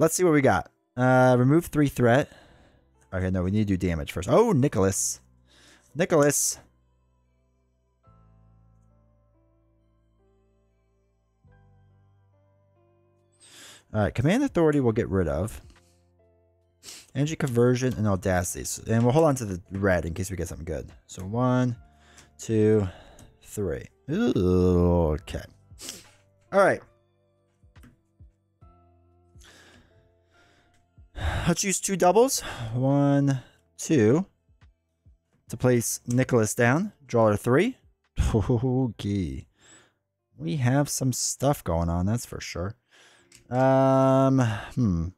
let's see what we got. Uh, remove three threat. Okay, no, we need to do damage first. Oh, Nicholas. Nicholas. All right, command authority we'll get rid of. Energy conversion and audacity. And we'll hold on to the red in case we get something good. So one, two, three. Ooh, okay. All right. Let's use two doubles. One, two. To place Nicholas down. Draw a three. Okay. We have some stuff going on, that's for sure. Um, hmm.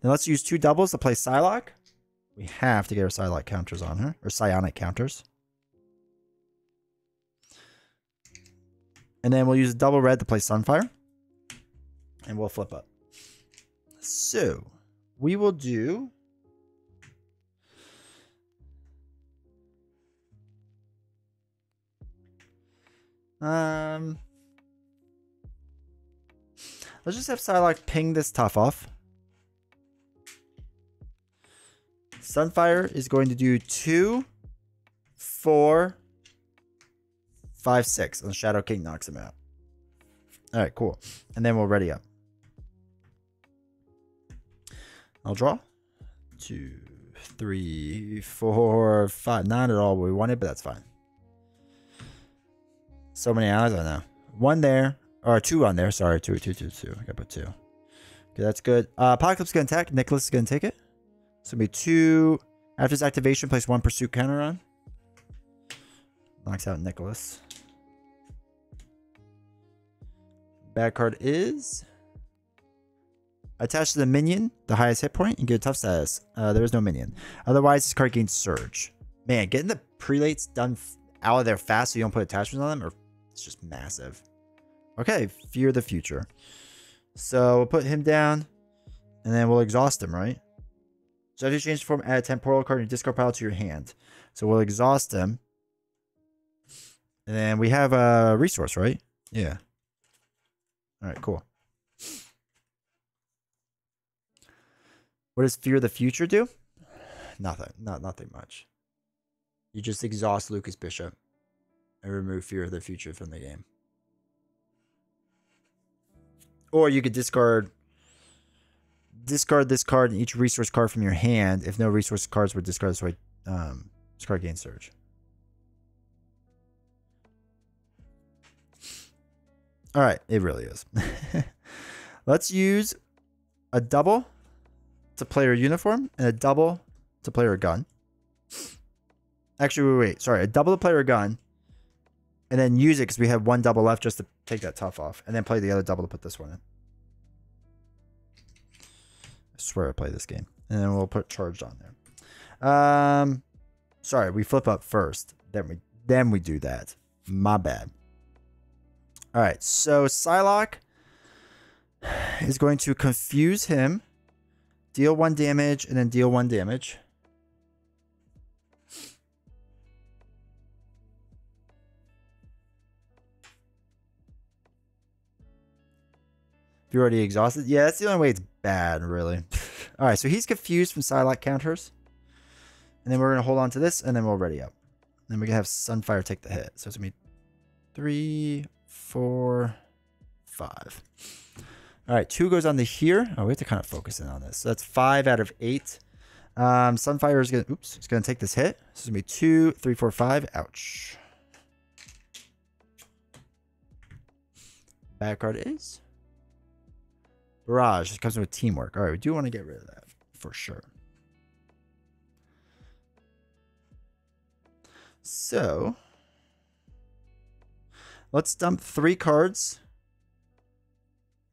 Then let's use two doubles to play Psylocke. We have to get our Psylocke counters on her, or Psionic counters. And then we'll use a double red to play Sunfire. And we'll flip up. So, we will do... Um... Let's just have Psylocke ping this tough off. Sunfire is going to do two, four, five, six, and Shadow King knocks him out. All right, cool. And then we'll ready up. I'll draw. Two, three, four, five. Not at all what we wanted, but that's fine. So many eyes on know. One there, or two on there. Sorry, two, two, two, two. I gotta put two. Okay, that's good. Uh, Apocalypse is gonna attack. Nicholas is gonna take it. So be two. After his activation, place one pursuit counter on. Knocks out Nicholas. Bad card is attached to the minion, the highest hit point, and get a tough status. Uh, there is no minion. Otherwise, this card gains surge. Man, getting the prelates done out of there fast so you don't put attachments on them, or it's just massive. Okay, fear the future. So we'll put him down, and then we'll exhaust him, right? So after you change form, add a temporal card and discard pile to your hand. So we'll exhaust him. And then we have a resource, right? Yeah. All right, cool. What does Fear the Future do? Nothing. Not nothing much. You just exhaust Lucas Bishop and remove Fear of the Future from the game. Or you could discard discard this card and each resource card from your hand. If no resource cards were discarded, so I um, discard gain surge. All right, it really is. Let's use a double to play your uniform and a double to player gun. Actually, wait, wait, sorry, a double to play your gun, and then use it because we have one double left just to take that tough off, and then play the other double to put this one in I swear I play this game. And then we'll put charged on there. Um, sorry, we flip up first. Then we then we do that. My bad. All right, so Psylocke is going to confuse him, deal one damage, and then deal one damage. If you're already exhausted, yeah, that's the only way it's bad, really. All right, so he's confused from Psylocke counters. And then we're going to hold on to this, and then we'll ready up. Then we're going to have Sunfire take the hit. So it's going to be three, four, five. All right, two goes on to here. Oh, we have to kind of focus in on this. So that's five out of eight. Um, Sunfire is going to, oops, it's to take this hit. It's going to be two, three, four, five. Ouch. Bad card is Barrage. It comes with teamwork. All right, we do want to get rid of that for sure. So, let's dump three cards.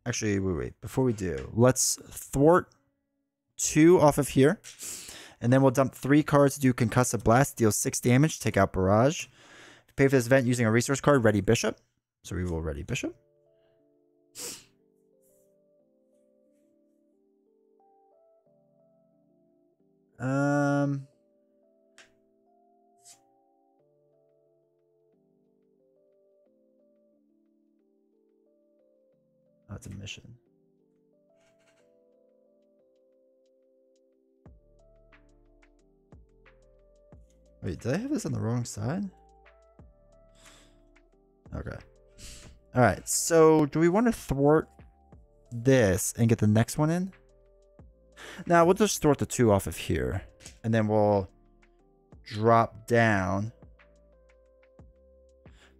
Actually, wait, wait. Before we do, let's thwart two off of here. And then we'll dump three cards to do Concussive Blast, deal six damage, take out Barrage. Pay for this event using a resource card, Ready Bishop. So we will Ready Bishop. Um. That's a mission. Wait, did I have this on the wrong side? Okay. All right. So, do we want to thwart this and get the next one in? Now, we'll just thwart the two off of here. And then we'll drop down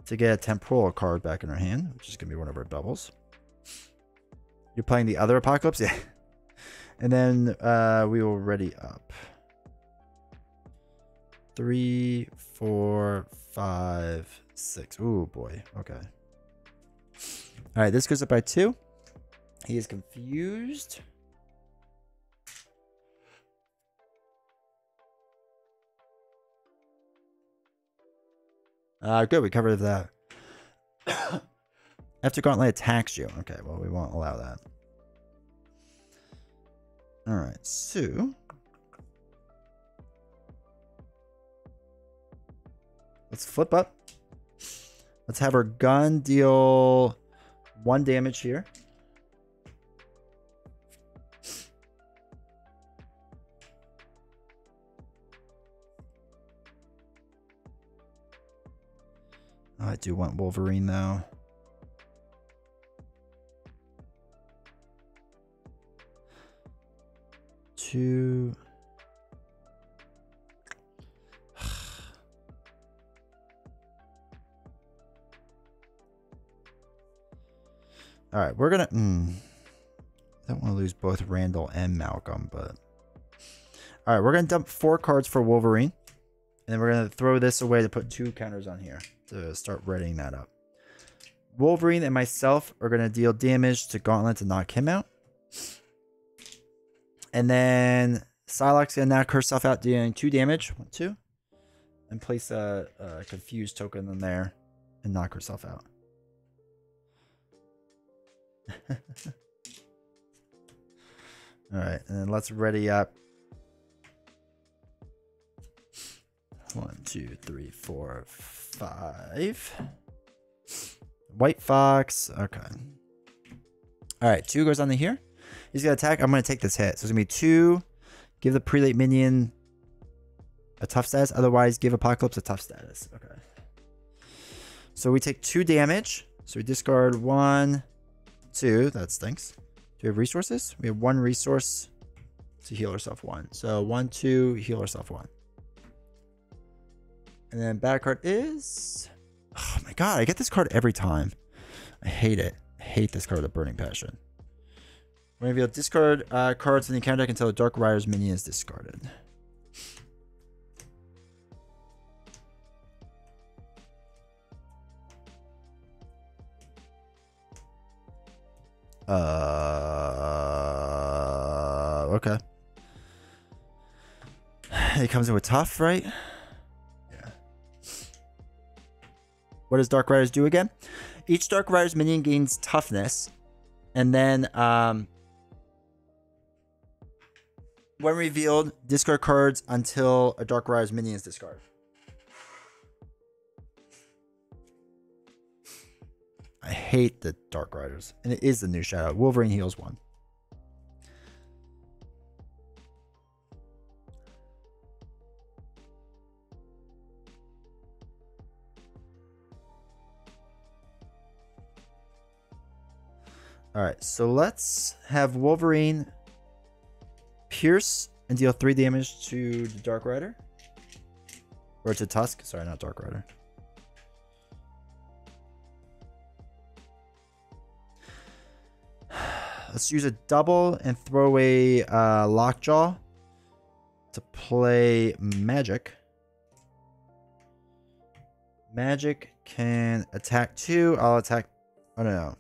to get a temporal card back in our hand, which is going to be one of our doubles. You're playing the other Apocalypse? Yeah. And then uh, we will ready up. Three, four, five, six. Ooh, boy. Okay. All right, this goes up by two. He is confused. Uh, good, we covered that. After Gauntlet attacks you. Okay, well, we won't allow that. Alright, so... Let's flip up. Let's have our gun deal one damage here. I do want Wolverine though. All right, we're gonna. Mm, I don't want to lose both Randall and Malcolm, but all right, we're gonna dump four cards for Wolverine, and then we're gonna throw this away to put two counters on here to start readying that up. Wolverine and myself are gonna deal damage to Gauntlet to knock him out, and then Psylocke's gonna knock herself out, dealing two damage, one, two, and place a, a confused token in there and knock herself out. All right, and then let's ready up. One, two, three, four, five. White Fox. Okay. All right, two goes on the here. He's gonna attack. I'm gonna take this hit. So it's gonna be two. Give the prelate minion a tough status. Otherwise, give Apocalypse a tough status. Okay. So we take two damage. So we discard one, two. That stinks. Do we have resources? We have one resource to heal ourselves one. So one, two, heal ourselves one. And then bad card is... Oh my god, I get this card every time. I hate it. I hate this card a burning passion. When reveal discard uh, cards in the encounter deck until the Dark Rider's minion is discarded. Uh, okay. It comes in with tough, right? Yeah. What does Dark Riders do again? Each Dark Riders minion gains toughness, and then um, when revealed, discard cards until a Dark Rider's minion is discarded. I hate the Dark Riders. And it is the new Shadow. Wolverine heals one. Alright, so let's have Wolverine pierce and deal 3 damage to the Dark Rider. Or to Tusk. Sorry, not Dark Rider. Let's use a double and throw away uh, Lockjaw to play Magik. Magik can attack two. I'll attack. Oh no, no.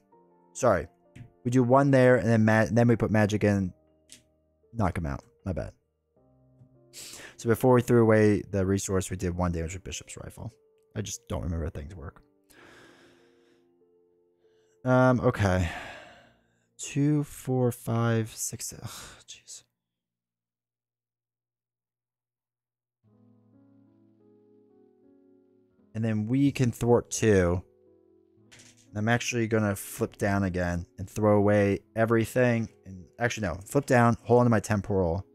Sorry. We do one there, and then ma then we put Magik in. Knock him out. My bad. So before we threw away the resource, we did one damage with Bishop's Rifle. I just don't remember how things work. Um. Okay. Two, four, five, six. Jeez. And then we can thwart two. I'm actually gonna flip down again and throw away everything. And actually, no, flip down, hold onto my temporal,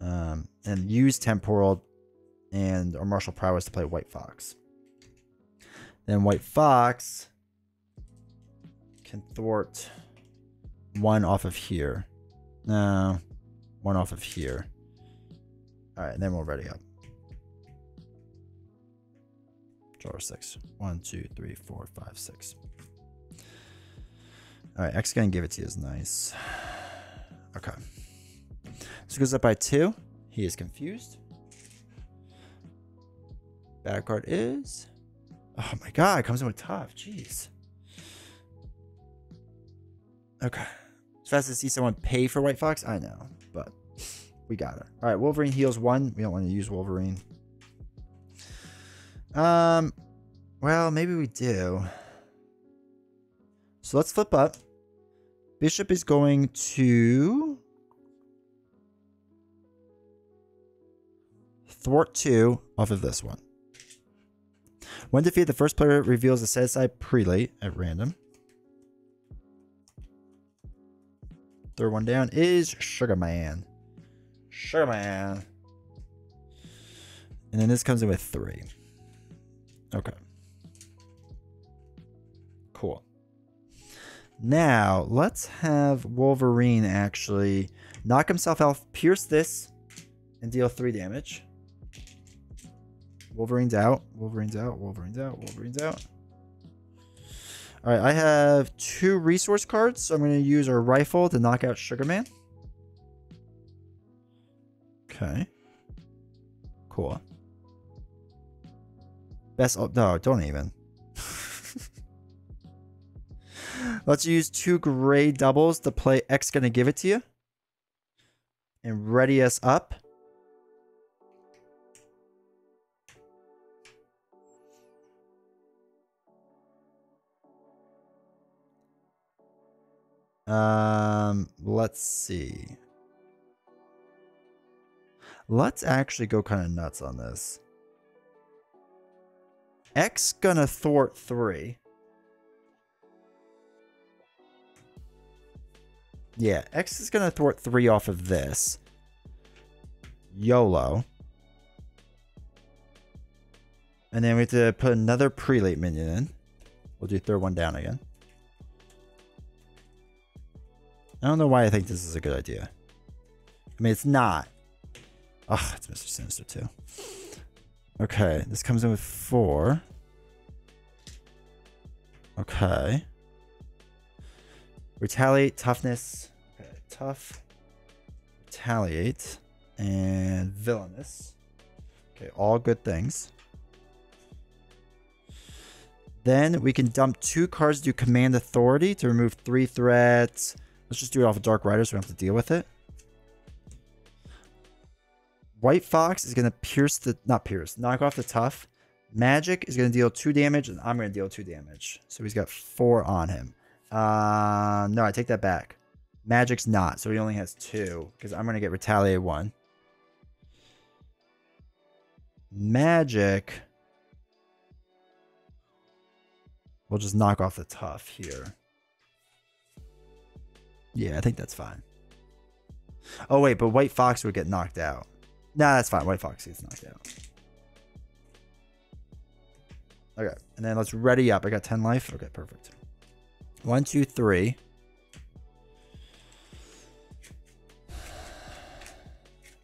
um, and use temporal and or martial prowess to play White Fox. Then White Fox can thwart one off of here. No, one off of here. All right, and then we'll ready up. Draw six. One, two, three, four, five, six. All right, X gonna give it to you is nice. Okay. This goes up by two. He is confused. Bad card is. Oh my god, comes in with tough. Jeez. Okay. As fast as see someone pay for White Fox, I know, but we got it. All right, Wolverine heals one. We don't want to use Wolverine. Um, well, maybe we do. So let's flip up. Bishop is going to thwart two off of this one. When defeated, the first player reveals a set aside prelate at random. Third one down is Sugar Man. Sugar Man. And then this comes in with three. Okay. Cool. Now, let's have Wolverine actually knock himself out, pierce this, and deal three damage. Wolverine's out. Wolverine's out. Wolverine's out. Wolverine's out. All right, I have two resource cards, so I'm going to use our rifle to knock out Sugar Man. Okay. Cool. Best. Oh, no, don't even. Let's use two gray doubles to play X gonna give it to you. And ready us up. Um, let's see. Let's actually go kind of nuts on this. X gonna thwart three. Yeah, X is gonna thwart three off of this. YOLO. And then we have to put another prelate minion in. We'll do third one down again. I don't know why I think this is a good idea. I mean, it's not. Oh, it's Mr. Sinister too. Okay, this comes in with four. Okay. Retaliate, toughness. Okay, tough. Retaliate. And villainous. Okay, all good things. Then we can dump two cards, do command authority to remove three threats. Let's just do it off of Dark Rider so we don't have to deal with it. White Fox is going to pierce the, not pierce, knock off the tough. Magik is going to deal two damage, and I'm going to deal two damage. So he's got four on him. Uh, no, I take that back. Magik's not, so he only has two, because I'm going to get Retaliate one. Magik. We'll just knock off the tough here. Yeah, I think that's fine. Oh, wait, but White Fox would get knocked out. Nah, that's fine. White Fox gets knocked out. Okay, and then let's ready up. I got 10 life. Okay, perfect. One, two, three.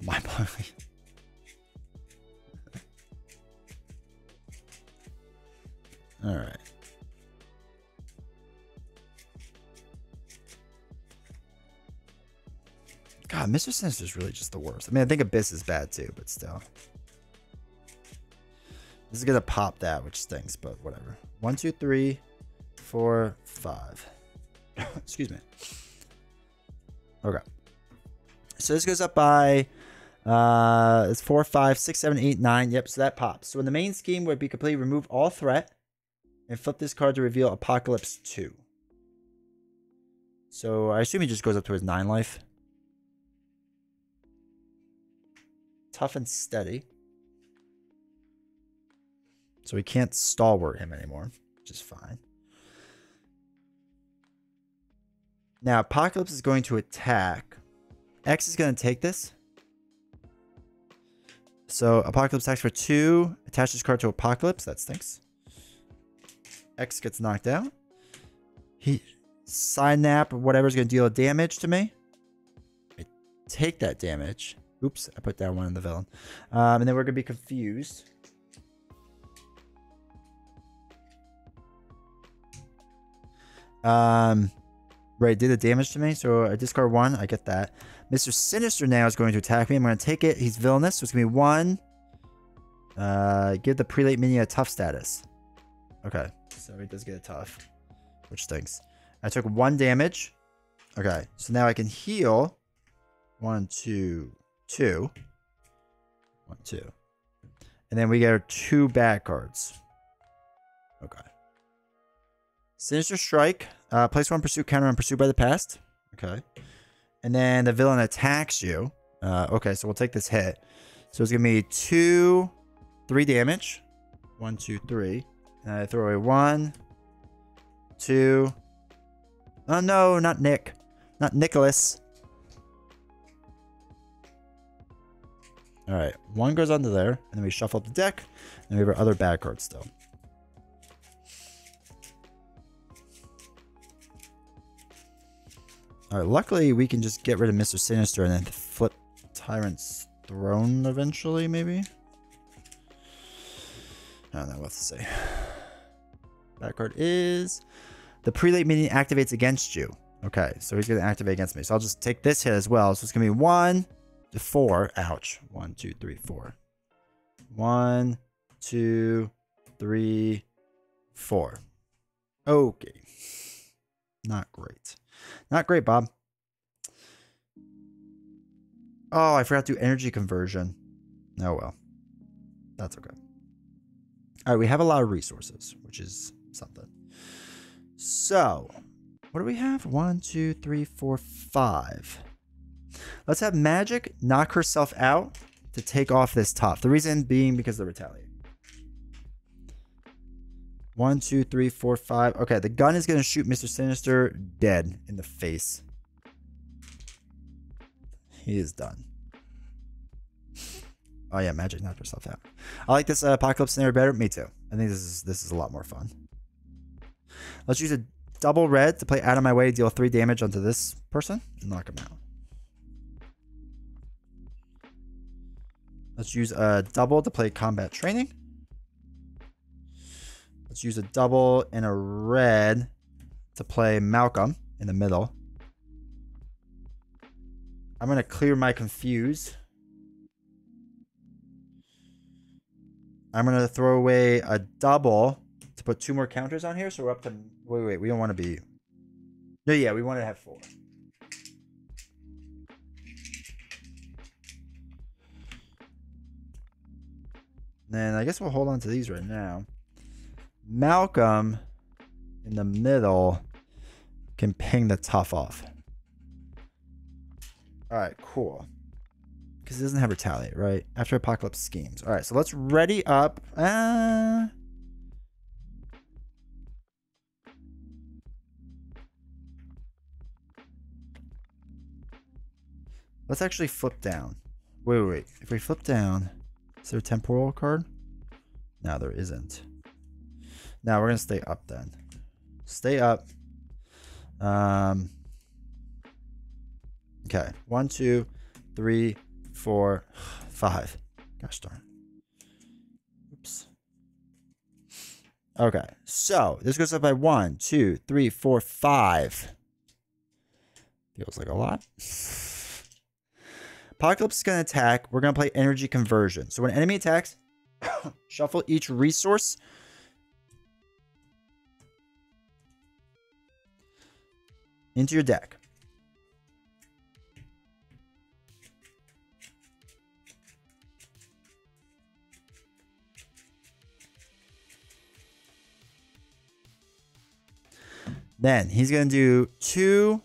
My body. Mr. Sinister is really just the worst. I mean, I think Abyss is bad too, but still. This is going to pop that, which stinks, but whatever. One, two, three, four, five. Excuse me. Okay. So this goes up by uh it's four, five, six, seven, eight, nine. Yep, so that pops. So in the main scheme would be completely remove all threat and flip this card to reveal Apocalypse 2. So I assume he just goes up to his nine life. Tough and steady. So we can't stalwart him anymore, which is fine. Now, Apocalypse is going to attack. X is going to take this. So, Apocalypse attacks for two. Attach this card to Apocalypse. That stinks. X gets knocked out. He Synap or whatever is going to deal damage to me. I take that damage. Oops, I put down one in the villain. Um, and then we're going to be confused. Um, right, did the damage to me. So I discard one. I get that. Mr. Sinister now is going to attack me. I'm going to take it. He's villainous. So it's going to be one. Uh, give the prelate minion a tough status. Okay, so he does get a tough, which stinks. I took one damage. Okay, so now I can heal. One, two, two. One, two. And then we get our two bad cards. Okay. Sinister Strike. Uh, place one pursuit counter on pursued by the past. Okay. And then the villain attacks you. Uh, okay, so we'll take this hit. So it's going to be two, three damage. One, two, three. And I throw away one, two. Oh no, not Nick. Not Nicholas. Alright, one goes onto there, and then we shuffle up the deck, and we have our other bad cards still. Alright, luckily we can just get rid of Mr. Sinister and then flip Tyrant's Throne eventually, maybe? I don't know what to say. That card is... The Prelate Minion activates against you. Okay, so he's going to activate against me. So I'll just take this hit as well. So it's going to be one four. Ouch. One, two, three, four. One, two, three, four. Okay. Not great. Not great, Bob. Oh, I forgot to do energy conversion. Oh, well. That's okay. All right, we have a lot of resources, which is something. So, what do we have? One, two, three, four, five. Let's have Magik knock herself out to take off this top. The reason being because of the retaliate. One, two, three, four, five. Okay, the gun is going to shoot Mr. Sinister dead in the face. He is done. Oh yeah, Magik knocked herself out. I like this uh, apocalypse scenario better. Me too. I think this is this is a lot more fun. Let's use a double red to play out of my way, deal three damage onto this person, and knock him out. Let's use a double to play combat training. Let's use a double and a red to play Malcolm in the middle. I'm going to clear my confuse. I'm going to throw away a double to put two more counters on here. So we're up to... Wait, wait. We don't want to be... No, yeah. We want to have four. Then I guess we'll hold on to these right now. Malcolm in the middle can ping the tough off. All right, cool. Because it doesn't have retaliate, right? After apocalypse schemes. All right, so let's ready up. Uh, let's actually flip down. Wait, wait, wait. If we flip down, is there a temporal card? No, there isn't. Now we're gonna stay up then. Stay up. Um. Okay. One, two, three, four, five. Gosh darn. Oops. Okay. So this goes up by one, two, three, four, five. Feels like a lot. Apocalypse is going to attack. We're going to play energy conversion. So when enemy attacks, shuffle each resource into your deck. Then he's going to do two,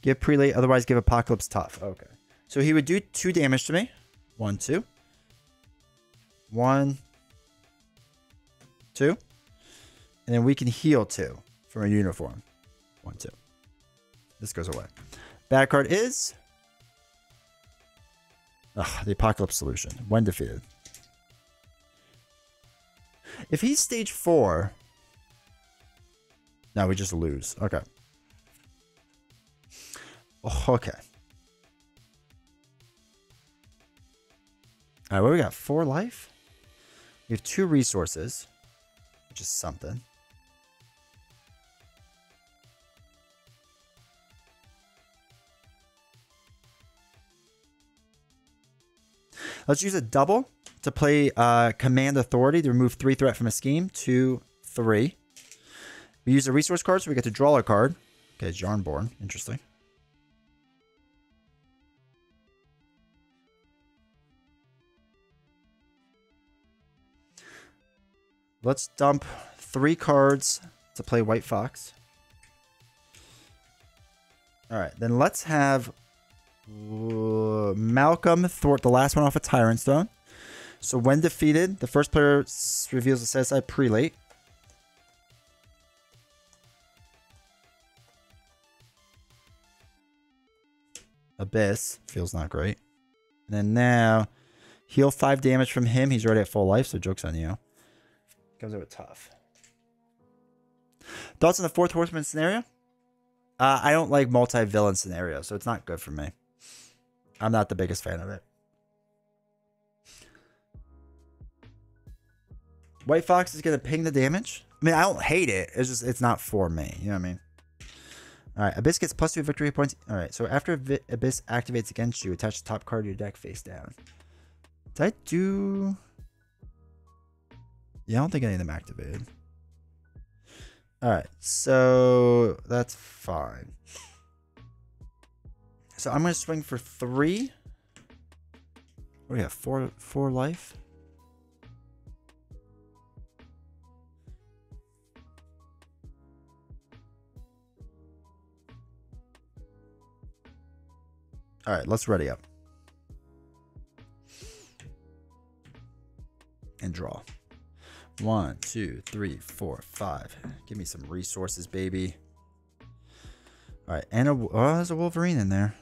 give prelate, otherwise give apocalypse tough. Okay. So he would do two damage to me. One, two. One, two. And then we can heal two from a uniform. One, two. this goes away. Bad card is Ugh, the Apocalypse Solution. When defeated. If he's stage four, no, we just lose. Okay. Oh, okay. All right, what we got? Four life. We have two resources, which is something. Let's use a double to play uh, Command Authority to remove three threat from a scheme. Two, three. We use a resource card, so we get to draw a card. Okay, Jarnborn. Interesting. Let's dump three cards to play White Fox. All right, then let's have uh, Malcolm thwart the last one off a Tyrant's Throne. So when defeated, the first player reveals a set aside prelate. Abyss feels not great. And then now, heal five damage from him. He's already at full life, so joke's on you. Comes out with tough. Thoughts on the fourth horseman scenario? Uh, I don't like multi-villain scenarios, so it's not good for me. I'm not the biggest fan of it. White Fox is gonna ping the damage. I mean, I don't hate it. It's just it's not for me. You know what I mean? All right, Abyss gets plus two victory points. All right, so after Abyss activates against you, attach the top card of your deck face down. Did I do? Yeah, I don't think any of them activated. All right, so that's fine. So I'm gonna swing for three. What do we have? Four, four life. All right, let's ready up. And draw. One, two, three, four, five. Give me some resources, baby. All right, and a, oh, there's a Wolverine in there.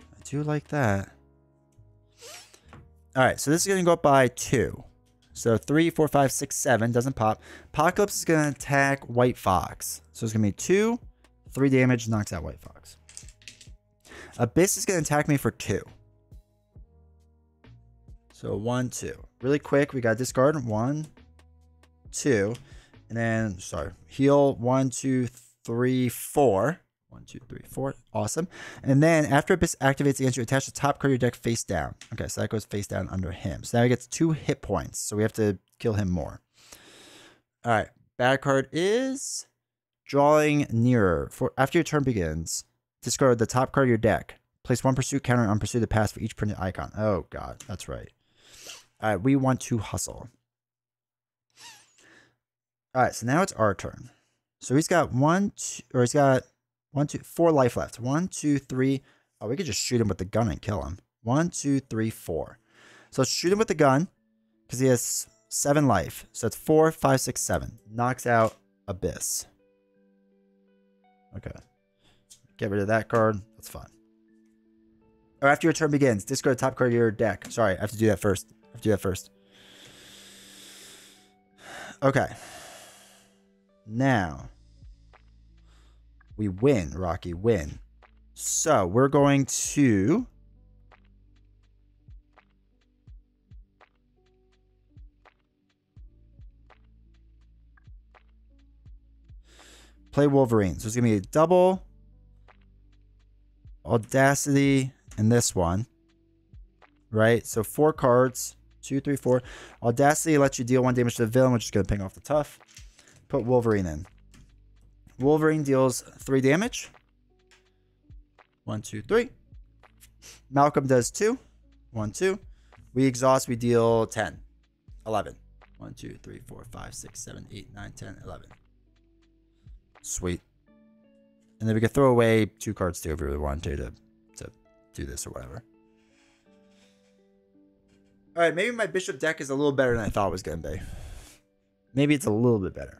I do like that. All right, so this is going to go up by two. So three, four, five, six, seven doesn't pop. Apocalypse is going to attack White Fox. So it's going to be two, three damage, knocks out White Fox. Abyss is going to attack me for two. So one, two. Really quick, we got discard. One, two. And then, sorry, heal one, two, three, four. One, two, three, four. Awesome. And then after Abyss activates against you, attach the top card of your deck face down. Okay, so that goes face down under him. So now he gets two hit points. So we have to kill him more. All right. Bad card is drawing nearer. For after your turn begins, discard the top card of your deck. Place one pursuit counter on pursue the pass for each printed icon. Oh god, that's right. All right, we want to hustle. All right, so now it's our turn. So he's got one, two, or he's got one, two, four life left. One, two, three. Oh, we could just shoot him with the gun and kill him. One, two, three, four. So let's shoot him with the gun because he has seven life. So it's four, five, six, seven. Knocks out Abyss. Okay. Get rid of that card. That's fine. Or after your turn begins, discard top card of your deck. Sorry, I have to do that first. I have to do that first. Okay. Now, we win, Rocky, win. So we're going to... Play Wolverine. So it's going to be a double Audacity and this one. Right? So four cards. Two, three, four. Audacity lets you deal one damage to the villain, which is going to ping off the tough. Put Wolverine in. Wolverine deals three damage. One, two, three. Malcolm does two. One, two. We exhaust, we deal 10. 11. 1, 2, 3, 4, 5, 6, 7, 8, 9, 10, 11. Sweet. And then we could throw away two cards too if we really want to, to, do this or whatever. Alright, maybe my bishop deck is a little better than I thought it was going to be. Maybe it's a little bit better.